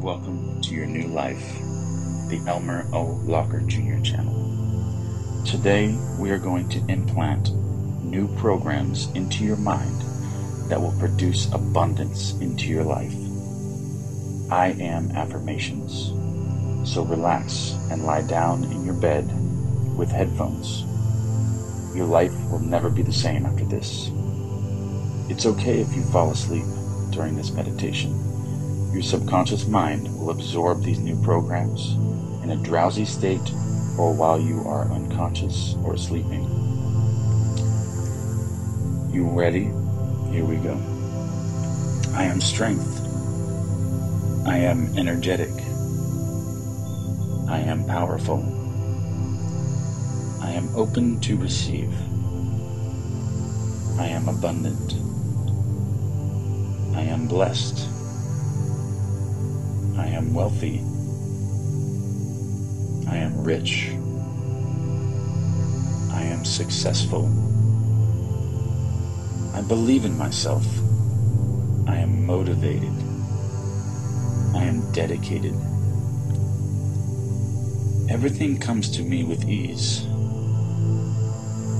welcome to your new life, the Elmer O. Locker Jr. channel. Today, we are going to implant new programs into your mind that will produce abundance into your life. I am affirmations. So relax and lie down in your bed with headphones. Your life will never be the same after this. It's okay if you fall asleep during this meditation. Your subconscious mind will absorb these new programs in a drowsy state or while you are unconscious or sleeping. You ready? Here we go. I am strength. I am energetic. I am powerful. I am open to receive. I am abundant. I am blessed. I am wealthy. I am rich. I am successful. I believe in myself. I am motivated. I am dedicated. Everything comes to me with ease.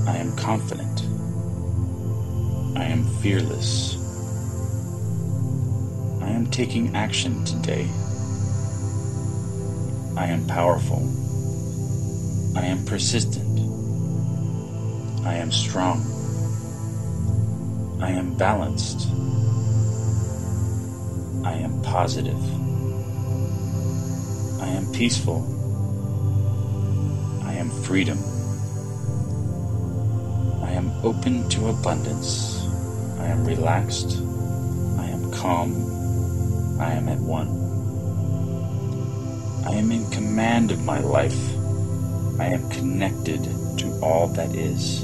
I am confident. I am fearless. I am taking action today. I am powerful. I am persistent. I am strong. I am balanced. I am positive. I am peaceful. I am freedom. I am open to abundance. I am relaxed. I am calm. I am at one. I am in command of my life. I am connected to all that is.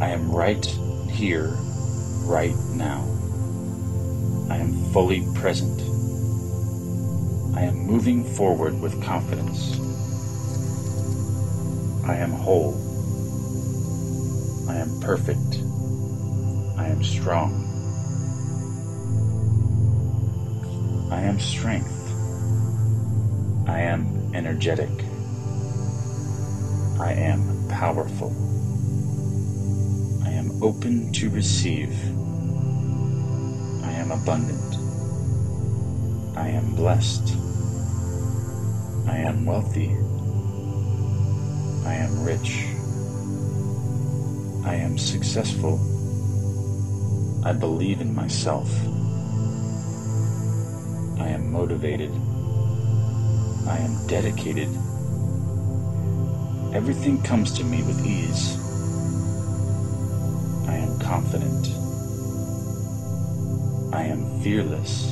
I am right here, right now. I am fully present. I am moving forward with confidence. I am whole. I am perfect. I am strong. I am strength. I am energetic. I am powerful. I am open to receive. I am abundant. I am blessed. I am wealthy. I am rich. I am successful. I believe in myself. I am motivated. I am dedicated. Everything comes to me with ease. I am confident. I am fearless.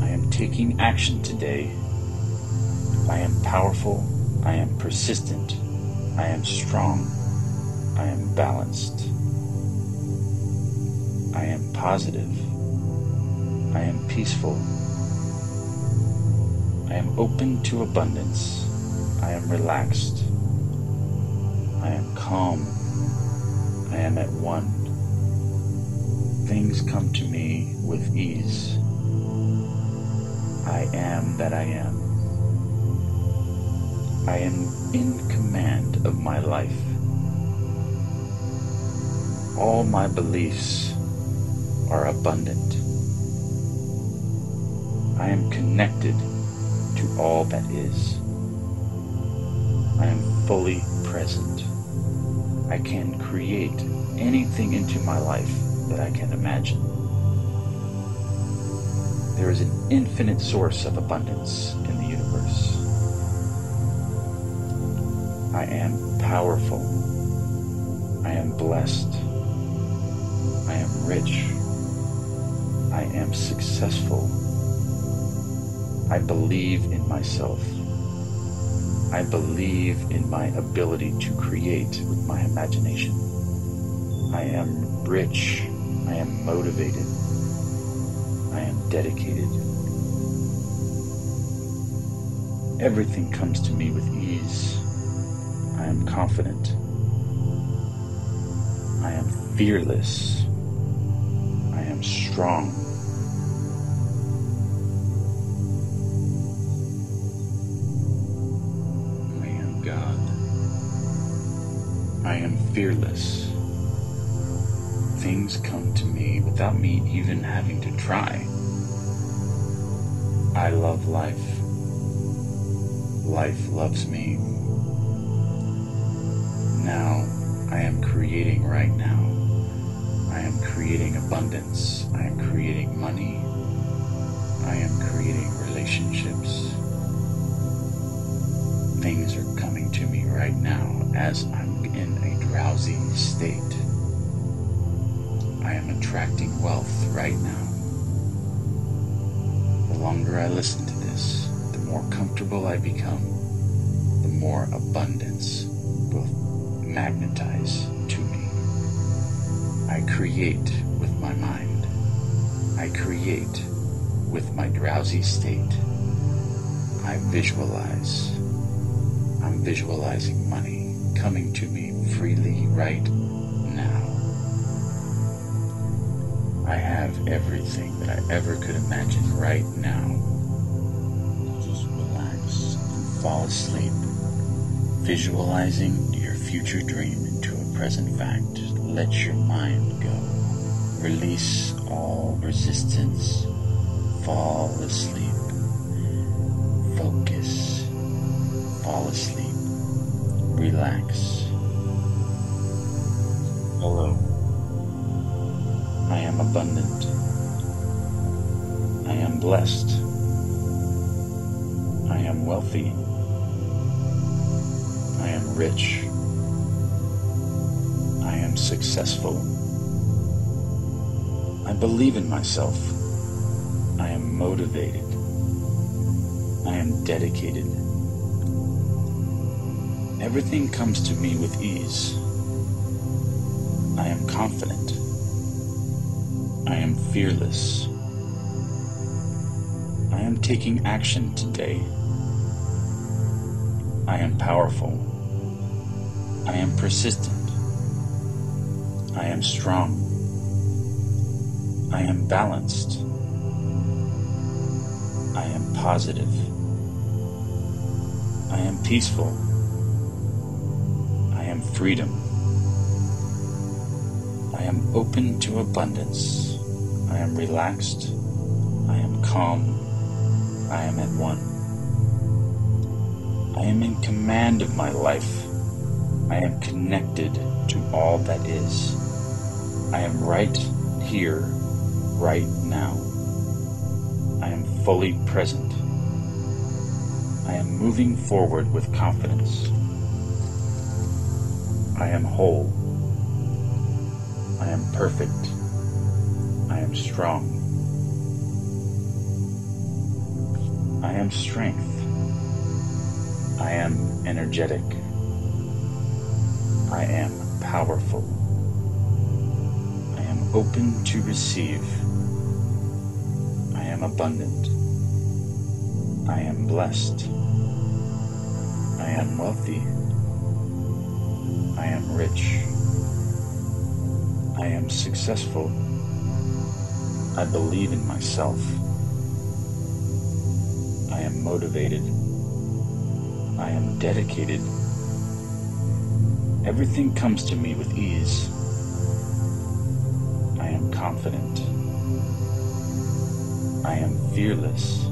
I am taking action today. I am powerful. I am persistent. I am strong. I am balanced. I am positive. I am peaceful. I am open to abundance. I am relaxed. I am calm. I am at one. Things come to me with ease. I am that I am. I am in command of my life. All my beliefs are abundant. I am connected to all that is. I am fully present. I can create anything into my life that I can imagine. There is an infinite source of abundance in the universe. I am powerful. I am blessed. I am rich. I am successful. I believe in myself. I believe in my ability to create with my imagination. I am rich. I am motivated. I am dedicated. Everything comes to me with ease. I am confident. I am fearless. I am strong. Fearless. Things come to me without me even having to try. I love life. Life loves me. Now, I am creating right now. I am creating abundance. I am creating money. I am creating relationships. Things are coming to me right now as I'm drowsy state. I am attracting wealth right now. The longer I listen to this, the more comfortable I become, the more abundance will magnetize to me. I create with my mind. I create with my drowsy state. I visualize. I'm visualizing money coming to me freely right now. I have everything that I ever could imagine right now. Just relax and fall asleep, visualizing your future dream into a present fact. Let your mind go. Release all resistance. Fall asleep. Focus. Fall asleep. Relax. Blessed. I am wealthy. I am rich. I am successful. I believe in myself. I am motivated. I am dedicated. Everything comes to me with ease. I am confident. I am fearless. Taking action today. I am powerful. I am persistent. I am strong. I am balanced. I am positive. I am peaceful. I am freedom. I am open to abundance. I am relaxed. I am calm. I am at one. I am in command of my life. I am connected to all that is. I am right here, right now. I am fully present. I am moving forward with confidence. I am whole. I am perfect. I am strong. I am strength. I am energetic. I am powerful. I am open to receive. I am abundant. I am blessed. I am wealthy. I am rich. I am successful. I believe in myself. I am motivated. I am dedicated. Everything comes to me with ease. I am confident. I am fearless.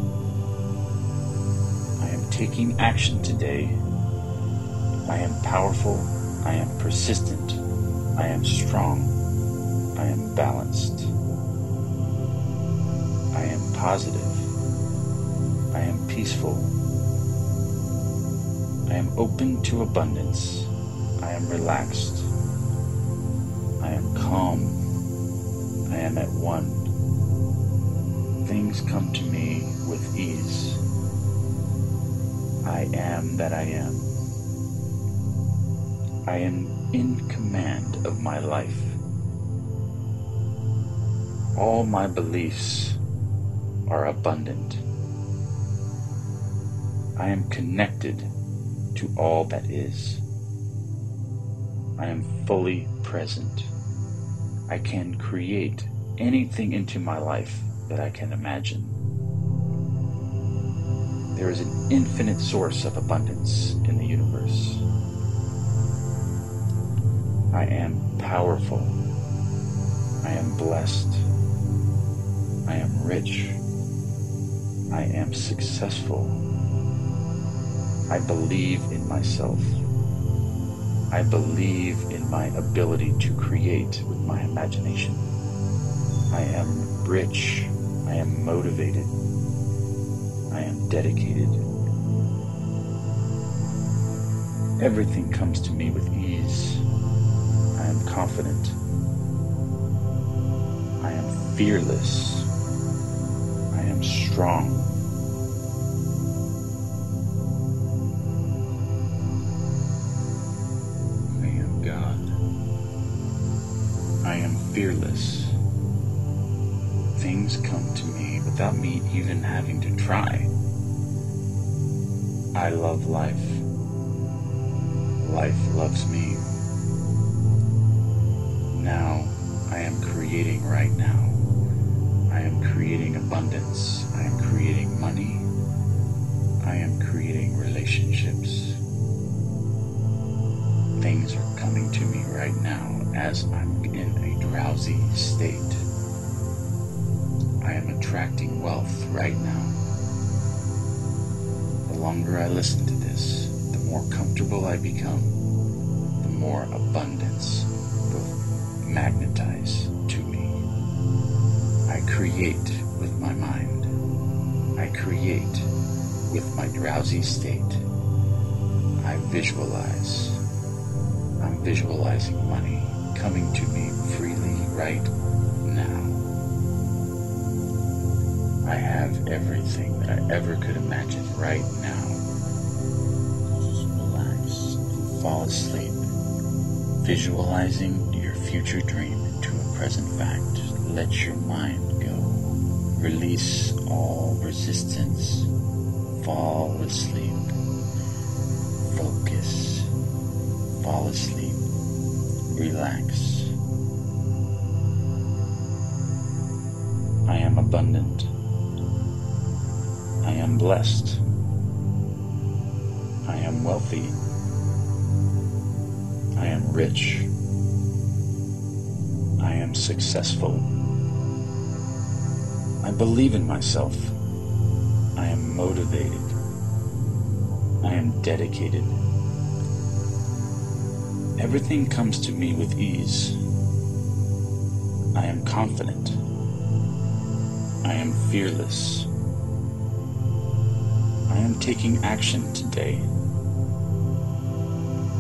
I am taking action today. I am powerful. I am persistent. I am strong. I am balanced. I am positive. Peaceful. I am open to abundance. I am relaxed. I am calm. I am at one. Things come to me with ease. I am that I am. I am in command of my life. All my beliefs are abundant. I am connected to all that is. I am fully present. I can create anything into my life that I can imagine. There is an infinite source of abundance in the universe. I am powerful. I am blessed. I am rich. I am successful. I believe in myself. I believe in my ability to create with my imagination. I am rich. I am motivated. I am dedicated. Everything comes to me with ease. I am confident. I am fearless. I am strong. Without me even having to try. I love life. Life loves me. Now, I am creating right now. I am creating abundance. I am creating money. I am creating relationships. Things are coming to me right now as I'm in a drowsy state. Attracting wealth right now. The longer I listen to this, the more comfortable I become, the more abundance will magnetize to me. I create with my mind. I create with my drowsy state. I visualize. I'm visualizing money coming to me freely right I have everything that I ever could imagine right now. Just relax and fall asleep, visualizing your future dream into a present fact. Let your mind go. Release all resistance. Fall asleep. Focus. Fall asleep. Relax. Successful. I believe in myself. I am motivated. I am dedicated. Everything comes to me with ease. I am confident. I am fearless. I am taking action today.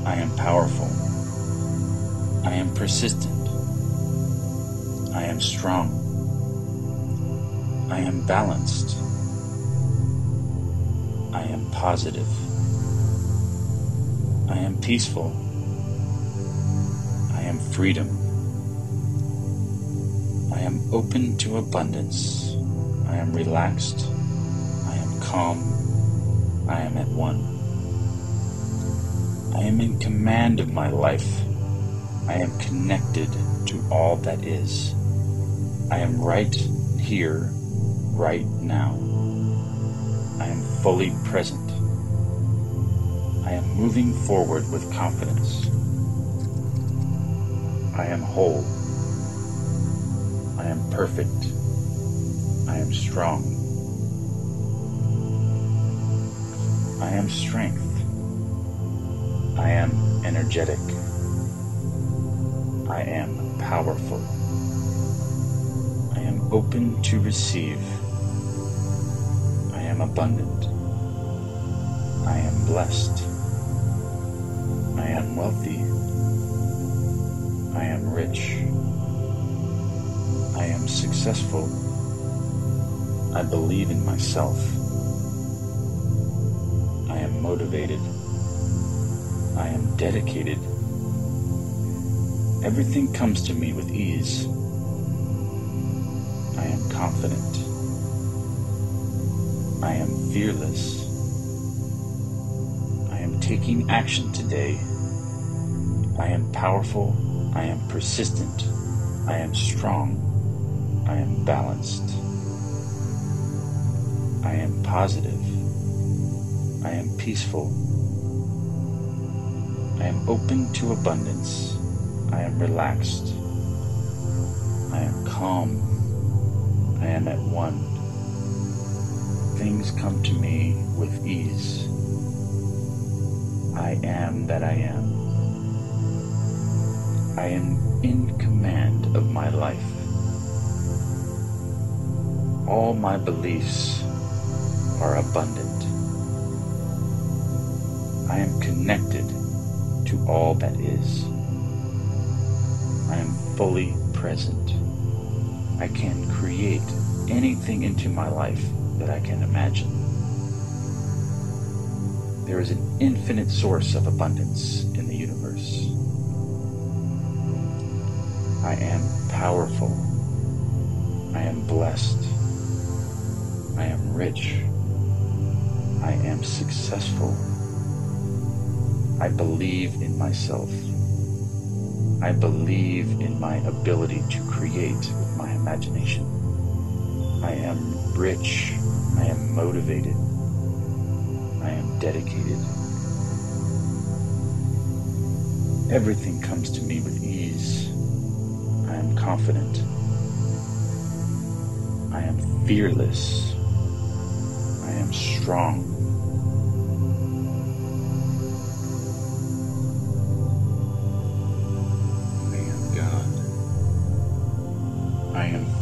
I am powerful. I am persistent. I am strong. I am balanced. I am positive. I am peaceful. I am freedom. I am open to abundance. I am relaxed. I am calm. I am at one. I am in command of my life. I am connected to all that is. I am right here, right now. I am fully present. I am moving forward with confidence. I am whole. I am perfect. I am strong. I am strength. I am energetic. I am powerful. Open to receive. I am abundant. I am blessed. I am wealthy. I am rich. I am successful. I believe in myself. I am motivated. I am dedicated. Everything comes to me with ease. I am confident. I am fearless. I am taking action today. I am powerful. I am persistent. I am strong. I am balanced. I am positive. I am peaceful. I am open to abundance. I am relaxed. I am calm. I am at one. Things come to me with ease. I am that I am. I am in command of my life. All my beliefs are abundant. I am connected to all that is. I am fully present. I can create anything into my life that I can imagine. There is an infinite source of abundance in the universe. I am powerful. I am blessed. I am rich. I am successful. I believe in myself. I believe in my ability to create imagination. I am rich. I am motivated. I am dedicated. Everything comes to me with ease. I am confident. I am fearless. I am strong.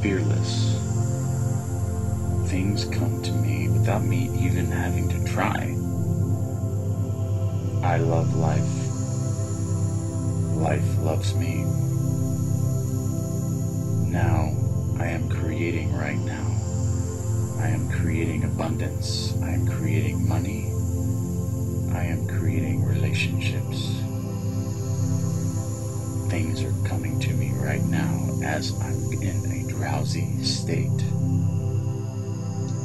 Fearless. Things come to me without me even having to try. I love life. Life loves me. Now I am creating right now. I am creating abundance. I am creating money. I am creating relationships. Things are coming to me right now as I'm in drowsy state.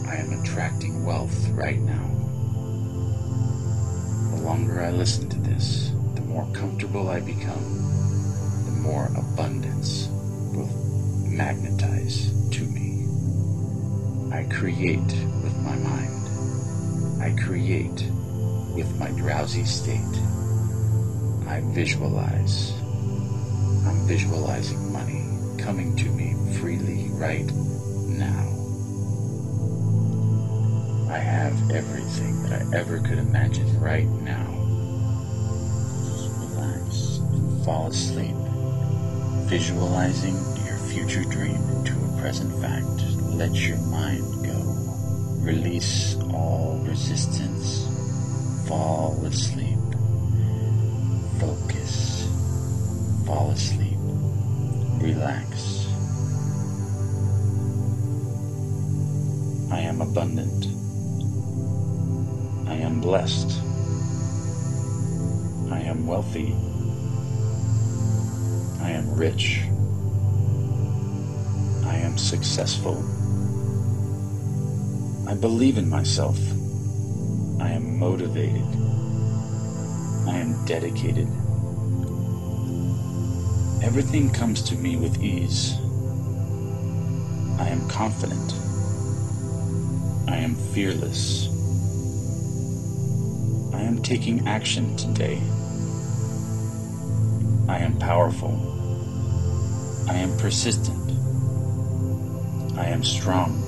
I am attracting wealth right now. The longer I listen to this, the more comfortable I become, the more abundance will magnetize to me. I create with my mind. I create with my drowsy state. I visualize. I'm visualizing money coming to me freely right now. I have everything that I ever could imagine right now. Relax and fall asleep, visualizing your future dream into a present fact. Let your mind go. Release all resistance. Fall asleep. Successful. I believe in myself. I am motivated. I am dedicated. Everything comes to me with ease. I am confident. I am fearless. I am taking action today. I am powerful. I am persistent. I am strong.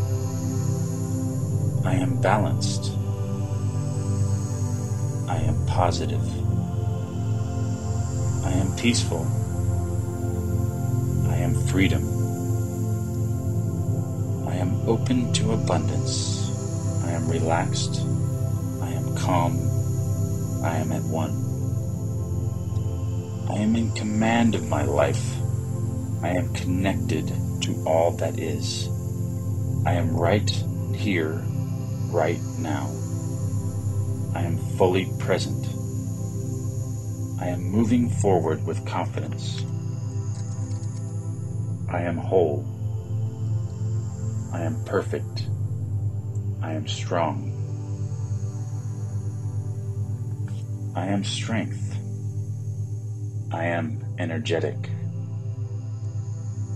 I am balanced. I am positive. I am peaceful. I am freedom. I am open to abundance. I am relaxed. I am calm. I am at one. I am in command of my life. I am connected to all that is. I am right here, right now. I am fully present. I am moving forward with confidence. I am whole. I am perfect. I am strong. I am strength. I am energetic.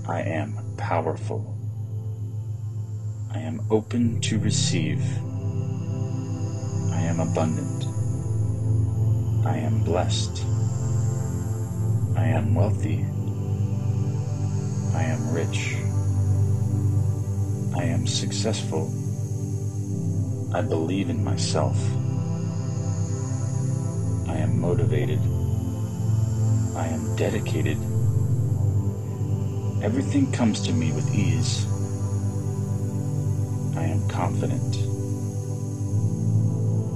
I am powerful. Am open to receive. I am abundant. I am blessed. I am wealthy. I am rich. I am successful. I believe in myself. I am motivated. I am dedicated. Everything comes to me with ease. Confident.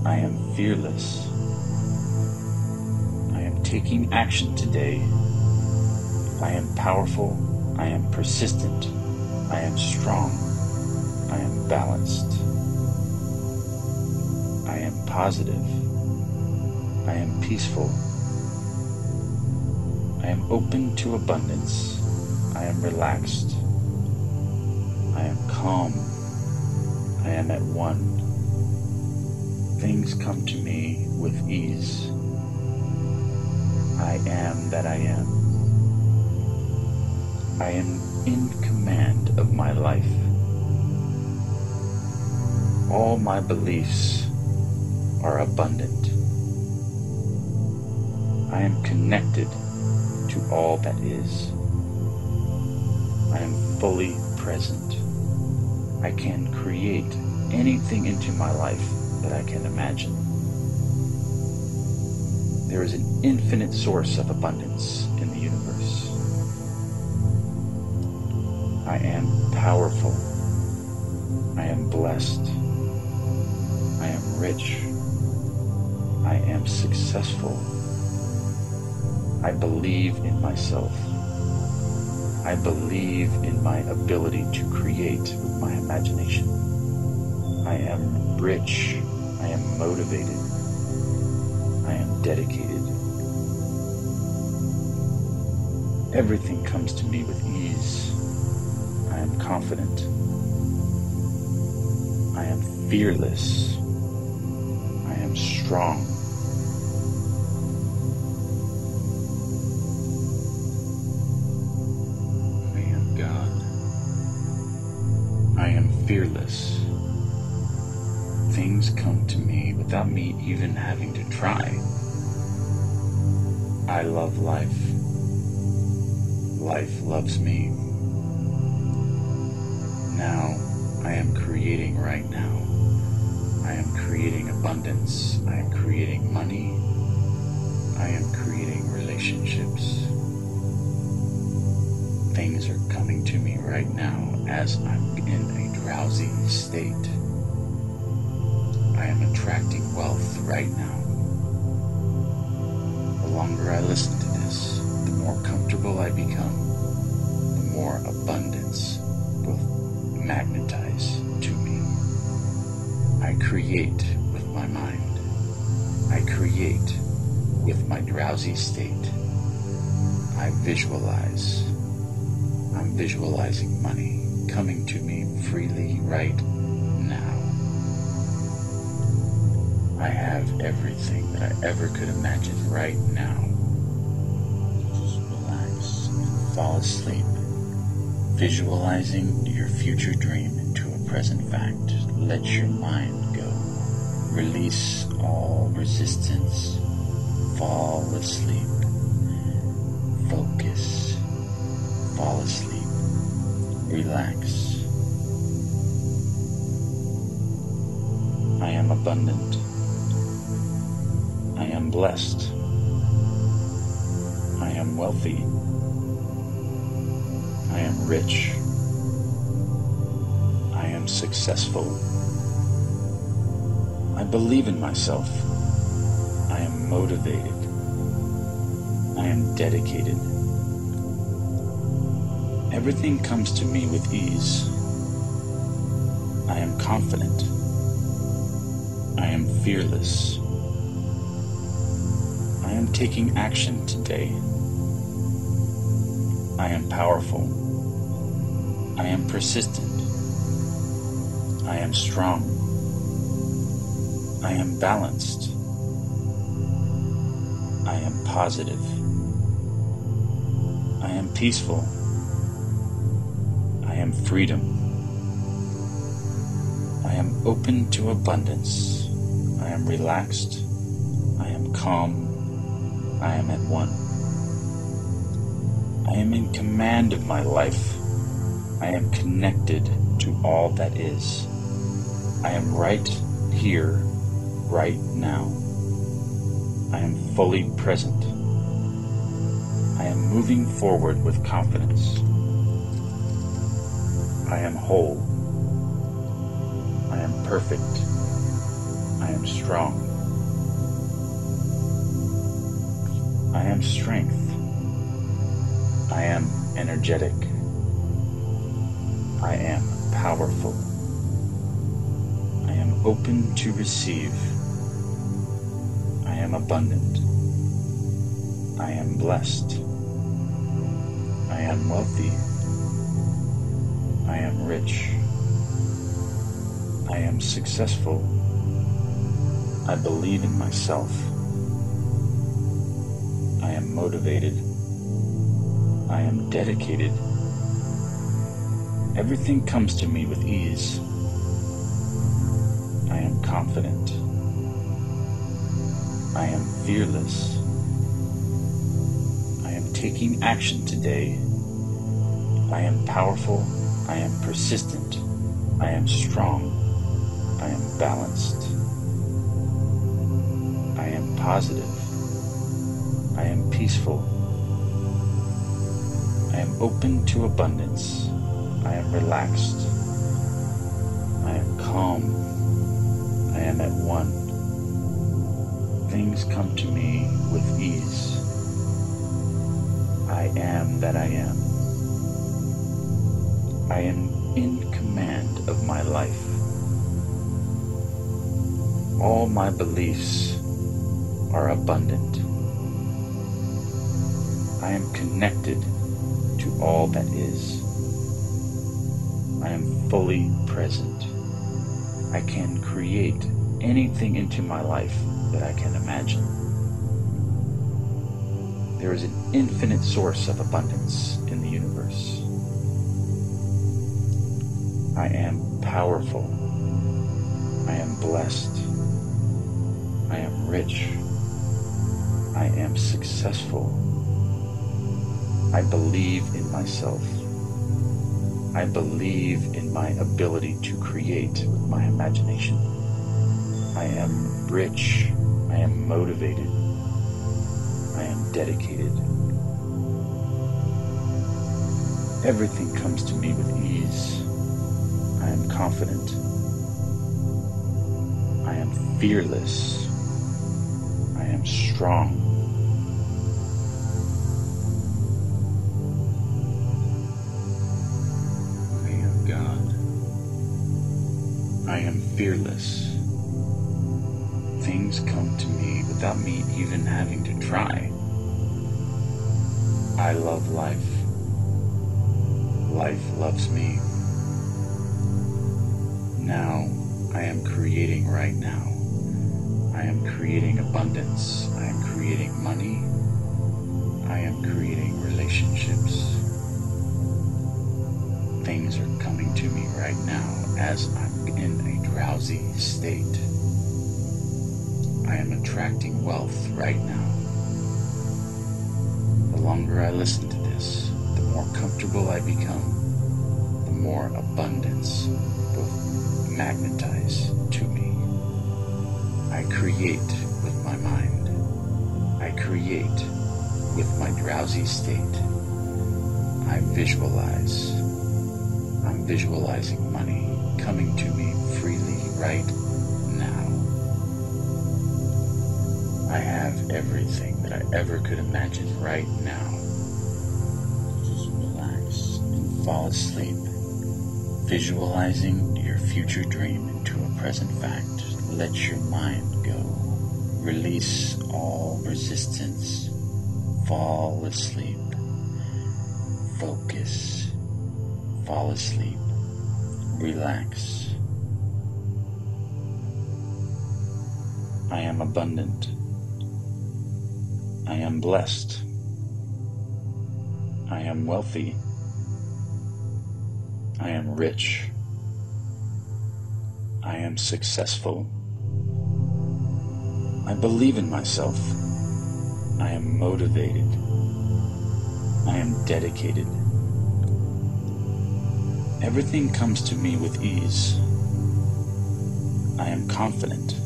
I am fearless. I am taking action today. I am powerful. I am persistent. I am strong. I am balanced. I am positive. I am peaceful. I am open to abundance. I am relaxed. I am calm. I am at one. Things come to me with ease. I am that I am. I am in command of my life. All my beliefs are abundant. I am connected to all that is. I am fully present. I can create anything into my life that I can imagine. There is an infinite source of abundance in the universe. I am powerful. I am blessed. I am rich. I am successful. I believe in myself. I believe in my ability to create with my imagination. I am rich. I am motivated. I am dedicated. Everything comes to me with ease. I am confident. I am fearless. I am strong. Things come to me without me even having to try. I love life. Life loves me. Now I am creating right now. I am creating abundance. I am creating money. I am creating relationships. Things are coming to me right now as I'm in a drowsy state. I am attracting wealth right now. The longer I listen to this, the more comfortable I become, the more abundance will magnetize to me. I create with my mind. I create with my drowsy state. I visualize. I'm visualizing money coming to me freely right now. I have everything that I ever could imagine right now. Just relax and fall asleep, visualizing your future dream into a present fact. Let your mind go. Release all resistance. Fall asleep. Focus. Fall asleep. Relax. I am abundant. I am rich. I am successful. I believe in myself. I am motivated. I am dedicated. Everything comes to me with ease. I am confident. I am fearless. I am taking action today. I am powerful. I am persistent. I am strong. I am balanced. I am positive. I am peaceful. I am freedom. I am open to abundance. I am relaxed. I am calm. I am at one. I am in command of my life. I am connected to all that is. I am right here, right now. I am fully present. I am moving forward with confidence. I am whole. I am perfect. I am strong. I am strength. I am energetic. I am powerful. I am open to receive. I am abundant. I am blessed. I am wealthy. I am rich. I am successful. I believe in myself. I am motivated. I am dedicated. Everything comes to me with ease. I am confident. I am fearless. I am taking action today. I am powerful. I am persistent. I am strong. I am balanced. I am positive. I am peaceful. I am open to abundance. I am relaxed. I am calm. I am at one. Things come to me with ease. I am that I am. I am in command of my life. All my beliefs are abundant. I am connected all that is. I am fully present. I can create anything into my life that I can imagine. There is an infinite source of abundance in the universe. I am powerful. Myself. I believe in my ability to create with my imagination. I am rich. I am motivated. I am dedicated. Everything comes to me with ease. I am confident. I am fearless. I am strong. Fearless. Things come to me without me even having to try. I love life. Life loves me. Now I am creating right now. I am creating abundance. I am creating money. I am creating relationships. Things are coming to me right now as I'm in a drowsy state. I am attracting wealth right now. The longer I listen to this, the more comfortable I become, the more abundance will magnetize to me. I create with my mind. I create with my drowsy state. I visualize. I'm visualizing money coming to me freely right now. I have everything that I ever could imagine right now. Just relax and fall asleep, visualizing your future dream into a present fact. Let your mind go. Release all resistance. Fall asleep. Focus. Fall asleep. Abundant. I am blessed. I am wealthy. I am rich. I am successful. I believe in myself. I am motivated. I am dedicated. Everything comes to me with ease. I am confident.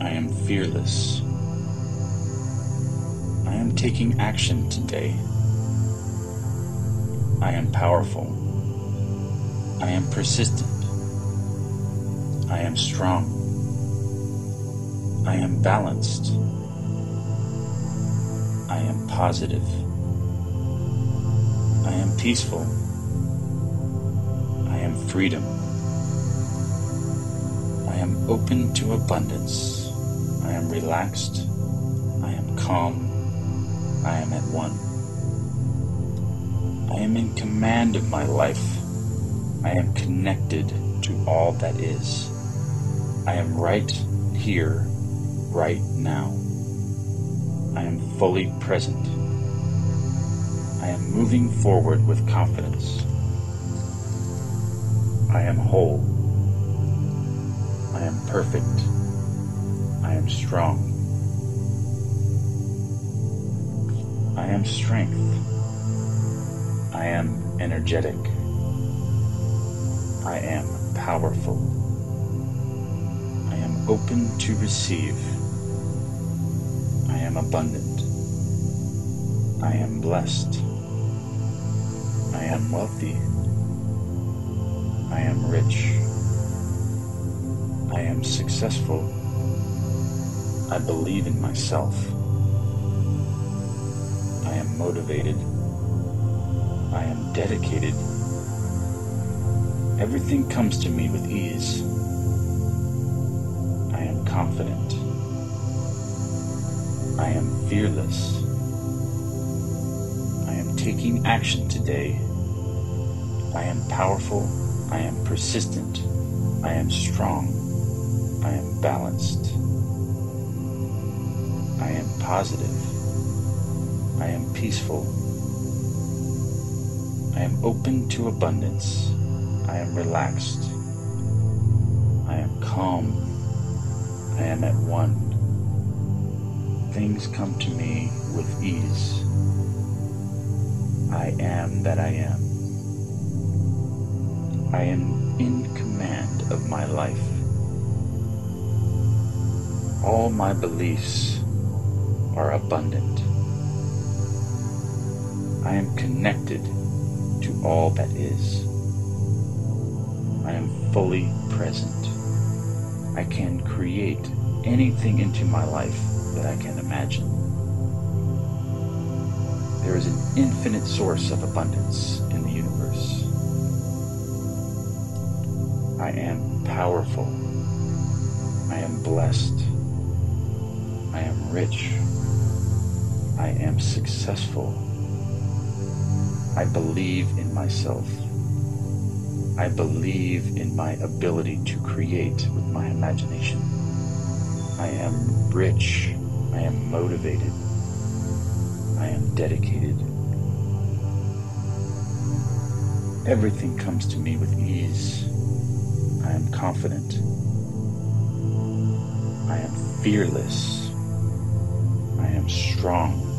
I am fearless. I am taking action today. I am powerful. I am persistent. I am strong. I am balanced. I am positive. I am peaceful. I am freedom. I am open to abundance. I am relaxed. I am calm. I am at one. I am in command of my life. I am connected to all that is. I am right here, right now. I am fully present. I am moving forward with confidence. I am whole. I am perfect. I am strong. I am strength. I am energetic. I am powerful. I am open to receive. I am abundant. I am blessed. I am wealthy. I am rich. I am successful. I believe in myself. I am motivated. I am dedicated. Everything comes to me with ease. I am confident. I am fearless. I am taking action today. I am powerful. I am persistent. I am strong. I am balanced. I am positive. I am peaceful. I am open to abundance. I am relaxed. I am calm. I am at one. Things come to me with ease. I am that I am. I am in command of my life. All my beliefs are abundant. I am connected to all that is. I am fully present. I can create anything into my life that I can imagine. There is an infinite source of abundance in the universe. I am powerful. I am blessed. I am rich. I am successful. I believe in myself. I believe in my ability to create with my imagination. I am rich. I am motivated. I am dedicated. Everything comes to me with ease. I am confident. I am fearless. I am strong.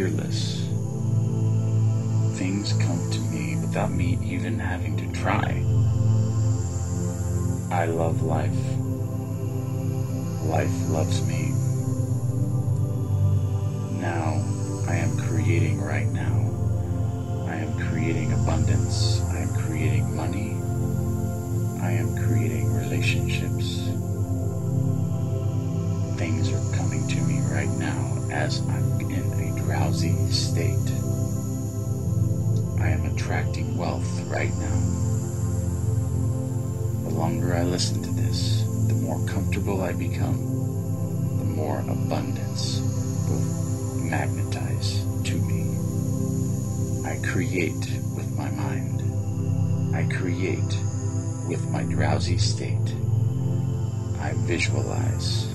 Fearless. Things come to me without me even having to try. I love life. Life loves me. Now, I am creating right now. I am creating abundance. I am creating money. I am creating relationships. Things are coming to me right now as I'm in drowsy state. I am attracting wealth right now. The longer I listen to this, the more comfortable I become, the more abundance will magnetize to me. I create with my mind. I create with my drowsy state. I visualize.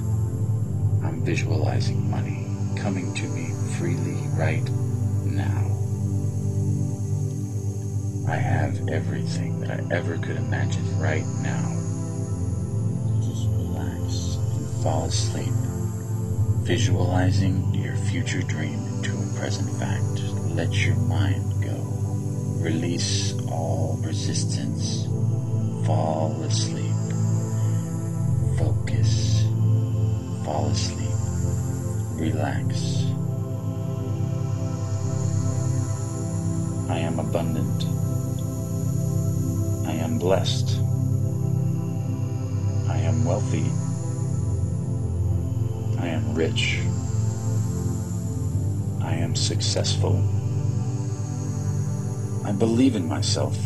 I'm visualizing money coming to me freely right now. I have everything that I ever could imagine right now. Just relax and fall asleep, visualizing your future dream into a present fact. Let your mind go. Release all resistance. Fall asleep. Am wealthy. I am rich. I am successful. I believe in myself.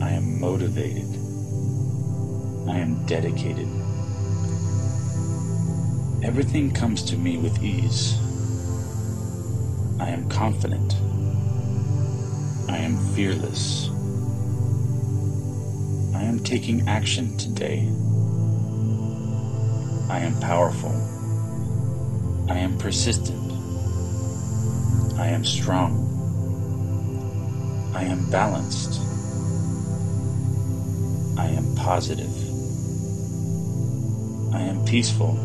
I am motivated. I am dedicated. Everything comes to me with ease. I am confident. I am fearless. I am taking action today. I am powerful. I am persistent. I am strong. I am balanced. I am positive. I am peaceful.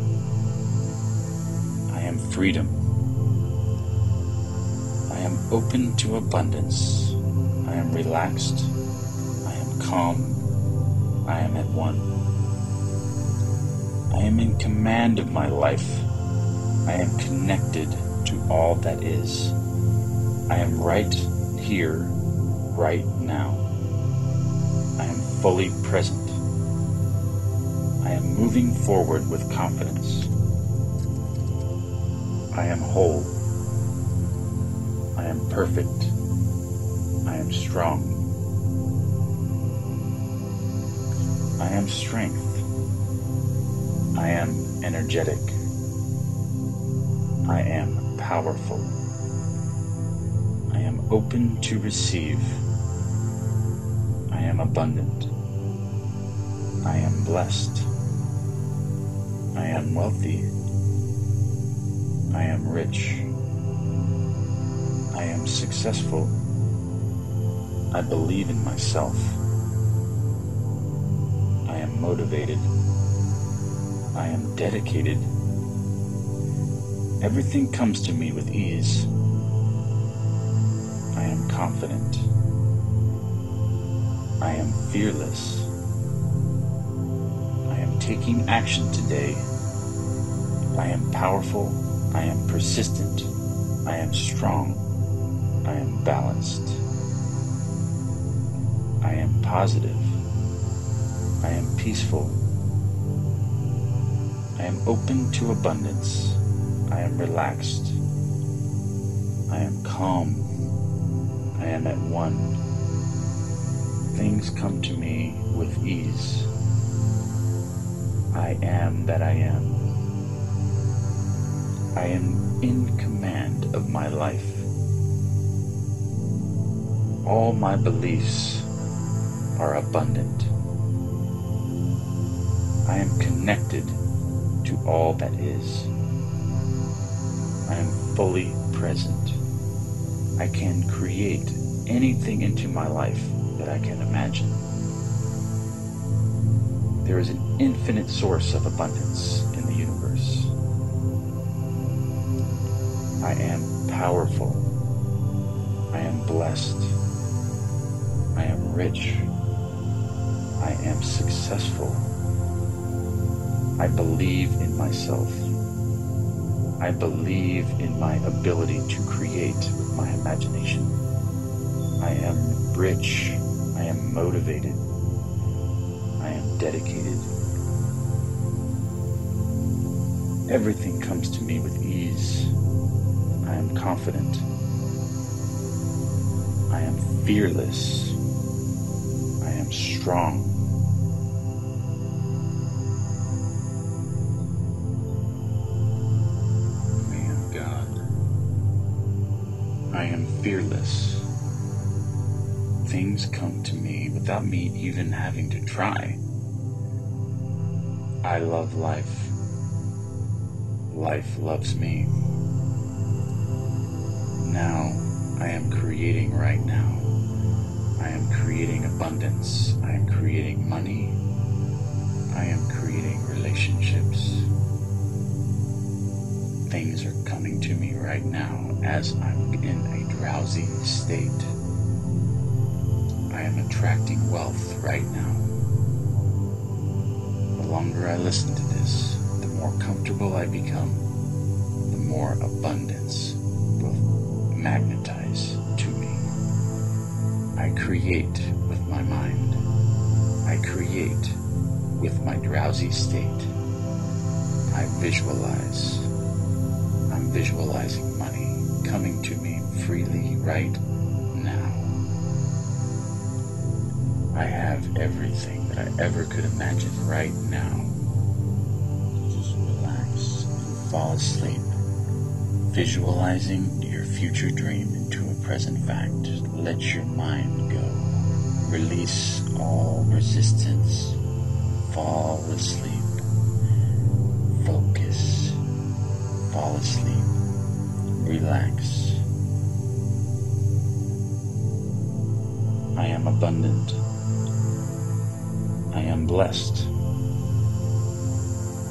I am freedom. I am open to abundance. I am relaxed. I am calm. I am at one. I am in command of my life. I am connected to all that is. I am right here, right now. I am fully present. I am moving forward with confidence. I am whole. I am perfect. I am strong. I am strength. I am energetic. I am powerful. I am open to receive. I am abundant. I am blessed. I am wealthy. I am rich. I am successful. I believe in myself. I am motivated. I am dedicated. Everything comes to me with ease. I am confident. I am fearless. I am taking action today. I am powerful. I am persistent. I am strong. I am balanced. I am positive. I am peaceful. I am open to abundance. I am relaxed. I am calm. I am at one. Things come to me with ease. I am that I am. I am in command of my life. All my beliefs are abundant. I am connected to all that is. I am fully present. I can create anything into my life that I can imagine. There is an infinite source of abundance in the universe. I am powerful. I am blessed. I am rich. I am successful. I believe in myself. I believe in my ability to create with my imagination. I am rich. I am motivated. I am dedicated. Everything comes to me with ease. I am confident. I am fearless. I am strong. Without me even having to try. I love life. Life loves me. Now I am creating right now. I am creating abundance. I am creating money. I am creating relationships. Things are coming to me right now as I'm in a drowsy state. Am attracting wealth right now. The longer I listen to this, the more comfortable I become, the more abundance will magnetize to me. I create with my mind. I create with my drowsy state. I visualize. I'm visualizing money coming to me freely right everything that I ever could imagine right now. Just relax and fall asleep, visualizing your future dream into a present fact. Just let your mind go. Release all resistance. Fall asleep. Focus. Fall asleep. Relax. I am abundant. I am blessed.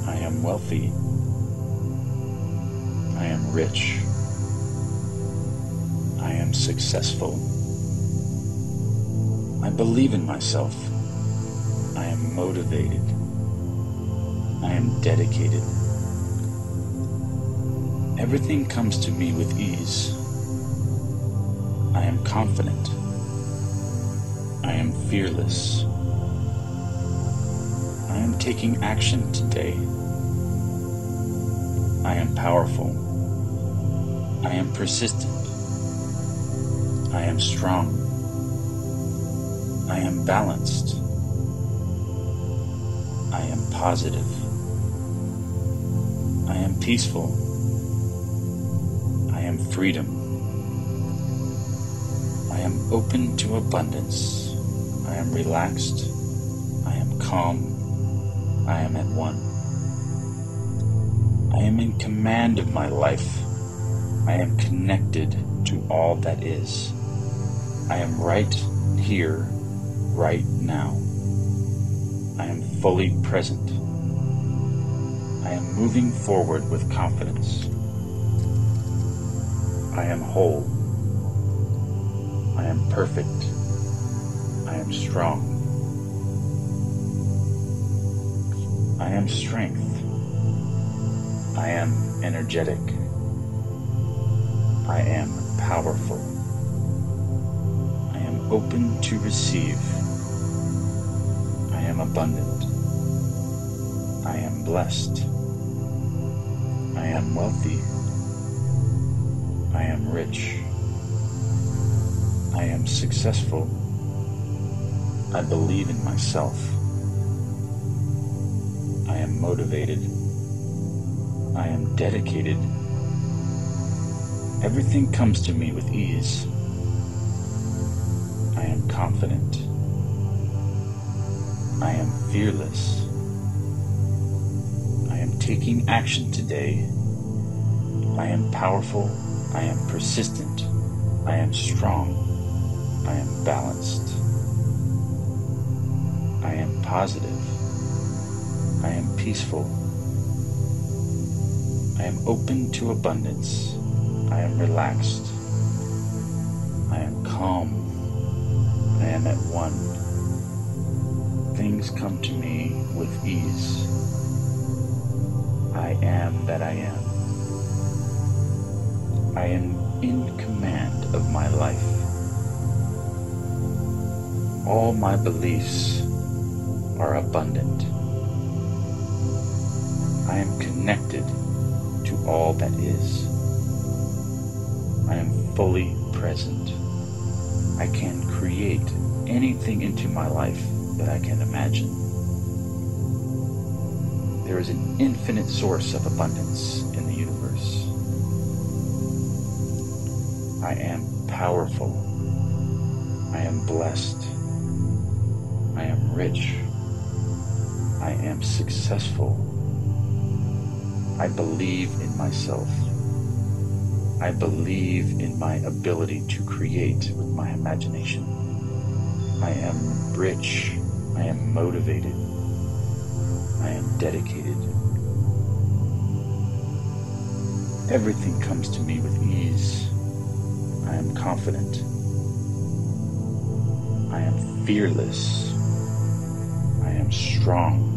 I am wealthy. I am rich. I am successful. I believe in myself. I am motivated. I am dedicated. Everything comes to me with ease. I am confident. I am fearless. Am taking action today. I am powerful. I am persistent. I am strong. I am balanced. I am positive. I am peaceful. I am freedom. I am open to abundance. I am relaxed. I am calm. I am at one. I am in command of my life. I am connected to all that is. I am right here, right now. I am fully present. I am moving forward with confidence. I am whole. I am perfect. I am strong. Am strength. I am energetic. I am powerful. I am open to receive. I am abundant. I am blessed. I am wealthy. I am rich. I am successful. I believe in myself. I am motivated. I am dedicated. Everything comes to me with ease. I am confident. I am fearless. I am taking action today. I am powerful. I am persistent. I am strong. I am balanced. I am positive. I am peaceful. I am open to abundance. I am relaxed. I am calm. I am at one. Things come to me with ease. I am that I am. I am in command of my life. All my beliefs are abundant. I am connected to all that is. I am fully present. I can create anything into my life that I can imagine. There is an infinite source of abundance in the universe. I am powerful. I am blessed. I am rich. I am successful. I believe in myself. I believe in my ability to create with my imagination. I am rich. I am motivated. I am dedicated. Everything comes to me with ease. I am confident. I am fearless. I am strong.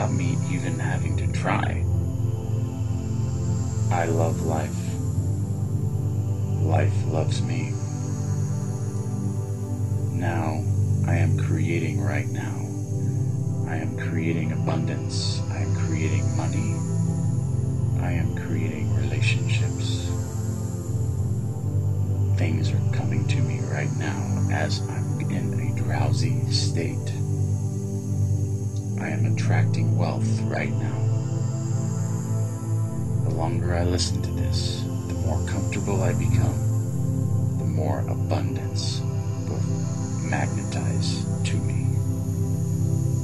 Without me even having to try. I love listen to this, the more comfortable I become, the more abundance will magnetize to me.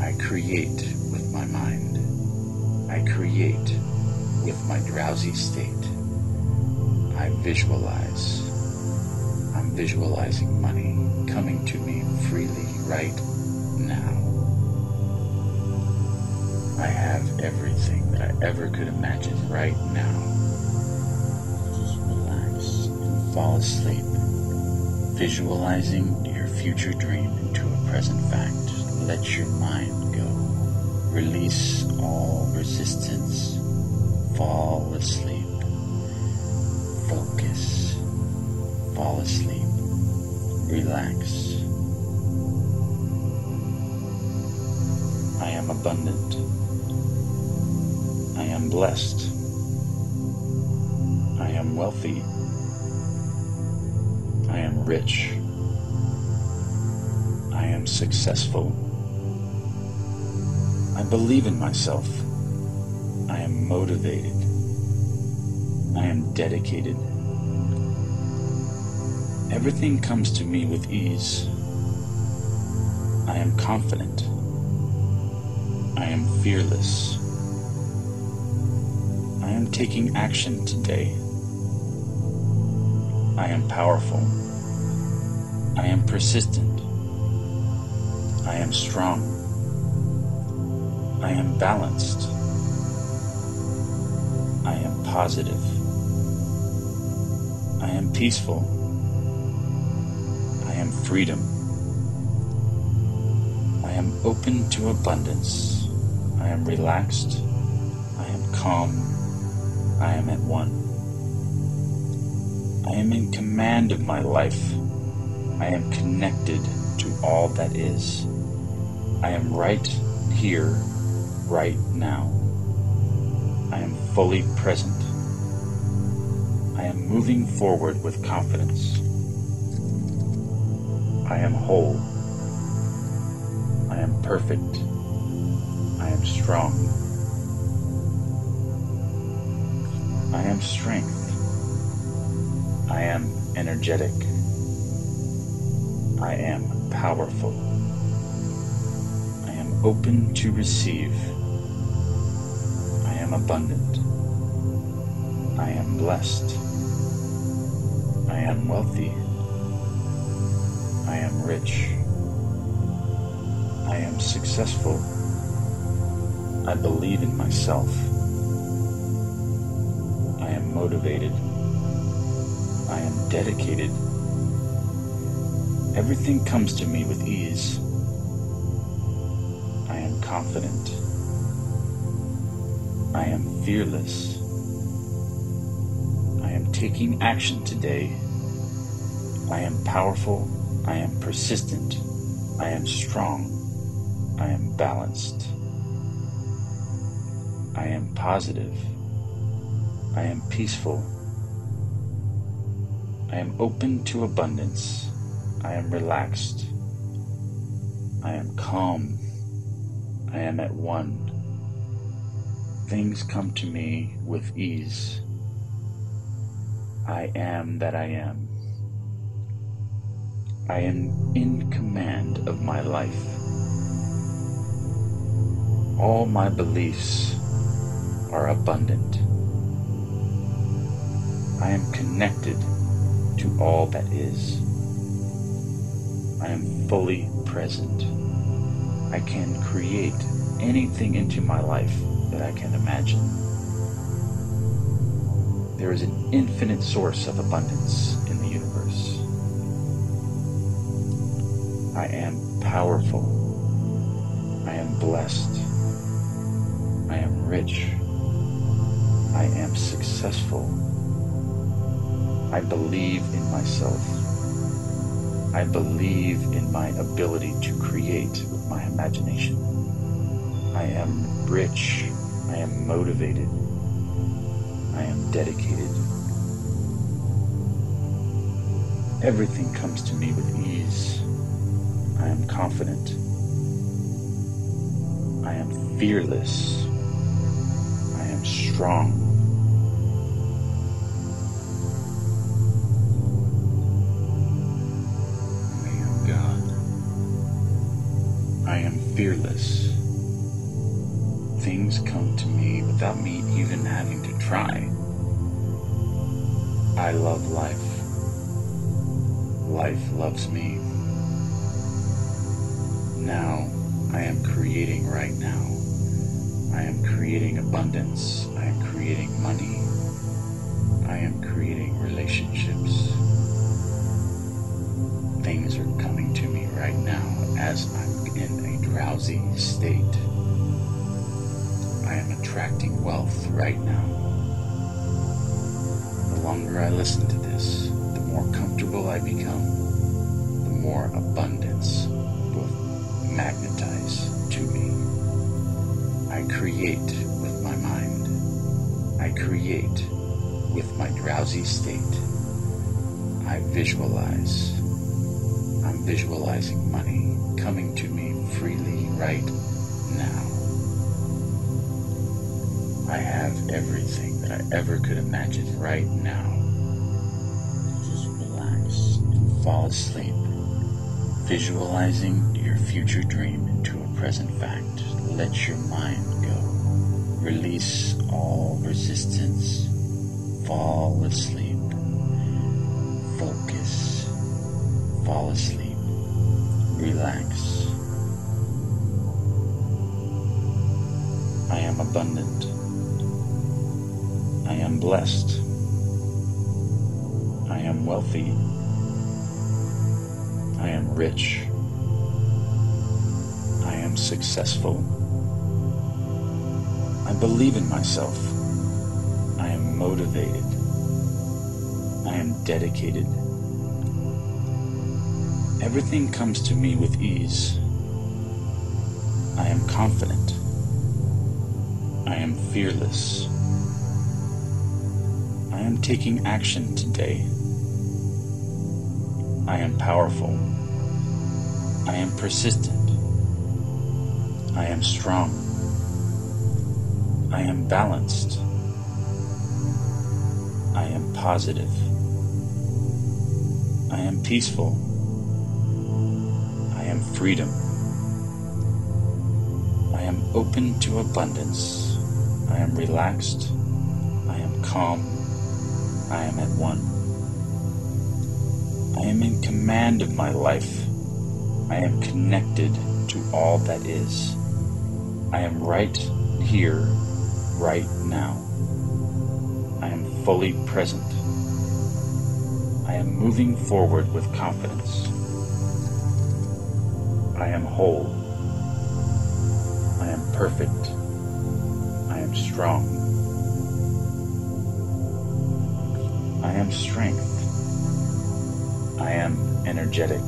I create with my mind. I create with my drowsy state. I visualize. I'm visualizing money coming to me freely right now. I have everything that I ever could imagine right now. Fall asleep, visualizing your future dream into a present fact. Let your mind go. Release all resistance. Fall asleep. Focus. Fall asleep. Relax. I am abundant. I am blessed. Successful. I believe in myself. I am motivated. I am dedicated. Everything comes to me with ease. I am confident. I am fearless. I am taking action today. I am powerful. I am persistent. I am strong. I am balanced. I am positive. I am peaceful. I am freedom. I am open to abundance. I am relaxed. I am calm. I am at one. I am in command of my life. I am connected to all that is. I am right here, right now. I am fully present. I am moving forward with confidence. I am whole. I am perfect. I am strong. I am strength. I am energetic. I am powerful. Open to receive. I am abundant. I am blessed. I am wealthy. I am rich. I am successful. I believe in myself. I am motivated. I am dedicated. Everything comes to me with ease. Confident. I am fearless. I am taking action today. I am powerful. I am persistent. I am strong. I am balanced. I am positive. I am peaceful. I am open to abundance. I am relaxed. I am calm. I am at one. Things come to me with ease. I am that I am. I am in command of my life. all my beliefs are abundant. I am connected to all that is. I am fully present. I can create anything into my life that I can imagine. There is an infinite source of abundance in the universe. I am powerful. I am blessed. I am rich. I am successful. I believe in myself. I believe in my ability to create with my imagination. I am rich. I am motivated. I am dedicated. Everything comes to me with ease. I am confident. I am fearless. I am strong. Fearless. Things come to me without me even having to try. I love life. Life loves me. Now, I am creating right now. I am creating abundance. I am creating money. Visualize. I'm visualizing money coming to me freely right now. I have everything that I ever could imagine right now. Just relax and fall asleep, visualizing your future dream into a present fact. Let your mind go. Release all resistance. Fall asleep. Fall asleep. Relax. I am abundant. I am blessed. I am wealthy. I am rich. I am successful. I believe in myself. I am motivated. I am dedicated. Everything comes to me with ease. I am confident. I am fearless. I am taking action today. I am powerful. I am persistent. I am strong. I am balanced. I am positive. I am peaceful. Freedom. I am open to abundance. I am relaxed. I am calm. I am at one. I am in command of my life. I am connected to all that is. I am right here, right now. I am fully present. I am moving forward with confidence. I am whole. I am perfect. I am strong. I am strength. I am energetic.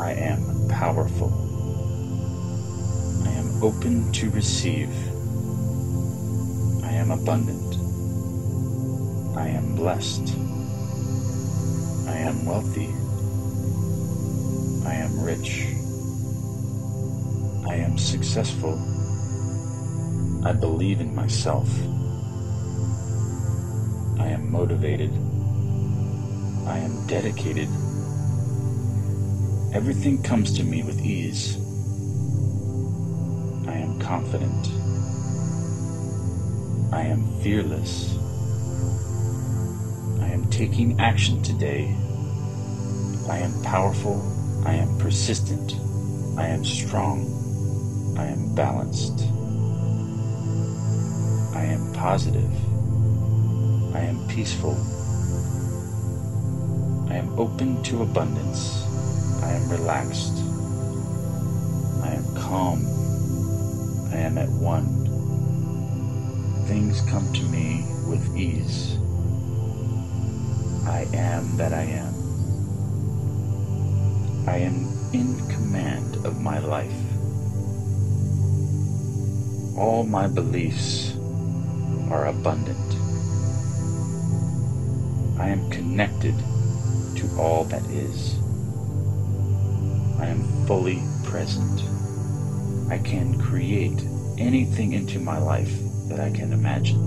I am powerful. I am open to receive. I am abundant. I am blessed. I am wealthy. I am rich. I am successful. I believe in myself. I am motivated. I am dedicated. Everything comes to me with ease. I am confident. I am fearless. I am taking action today. I am powerful. I am persistent. I am strong. I am balanced. I am positive. I am peaceful. I am open to abundance. I am relaxed. I am calm. I am at one. Things come to me with ease. I am that I am. I am in command of my life. All my beliefs are abundant. I am connected to all that is. I am fully present. I can create anything into my life that I can imagine.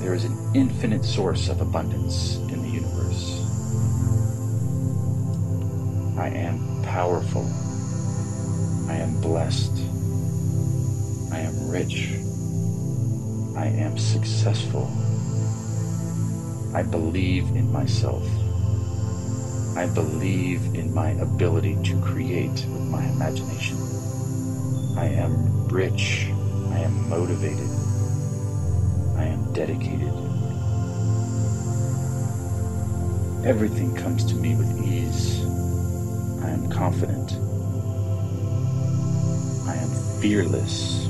There is an infinite source of abundance I am powerful. I am blessed. I am rich. I am successful. I believe in myself. I believe in my ability to create with my imagination. I am rich. I am motivated. I am dedicated. Everything comes to me with ease. I am confident. I am fearless.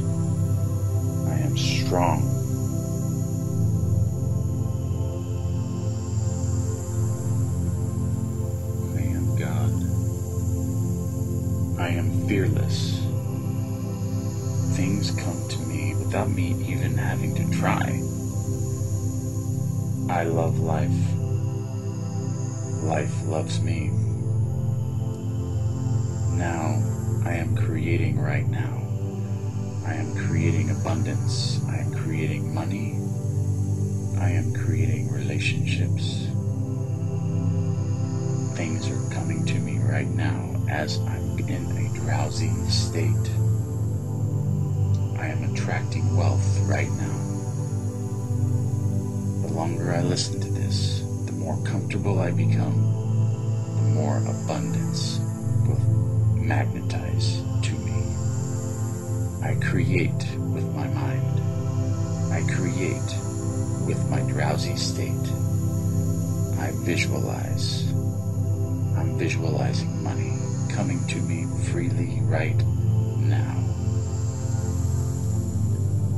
I am strong. I am God. I am fearless. The more abundance will magnetize to me. I create with my mind. I create with my drowsy state. I visualize. I'm visualizing money coming to me freely right now.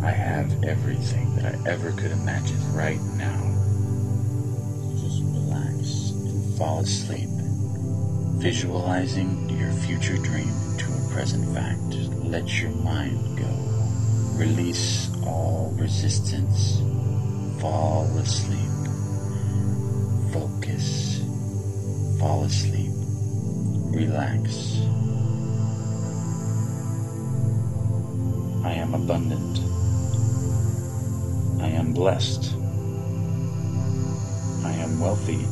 I have everything that I ever could imagine right now. Fall asleep, visualizing your future dream into a present fact. Let your mind go. Release all resistance. Fall asleep. Focus. Fall asleep. Relax. I am abundant. I am blessed. I am wealthy.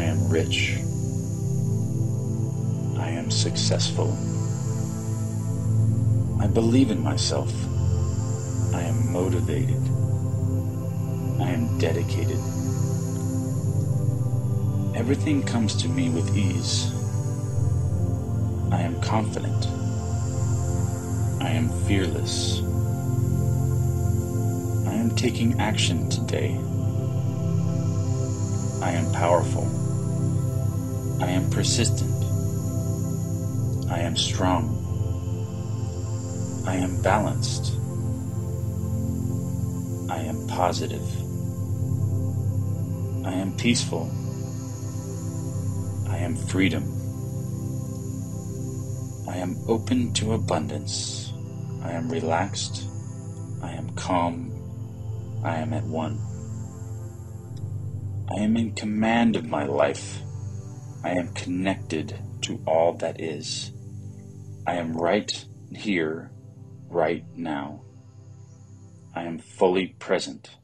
I am rich. I am successful. I believe in myself. I am motivated. I am dedicated. Everything comes to me with ease. I am confident. I am fearless. I am taking action today. I am powerful. I am persistent. I am strong. I am balanced. I am positive. I am peaceful. I am freedom. I am open to abundance. I am relaxed. I am calm. I am at one. I am in command of my life. I am connected to all that is. I am right here, right now. I am fully present.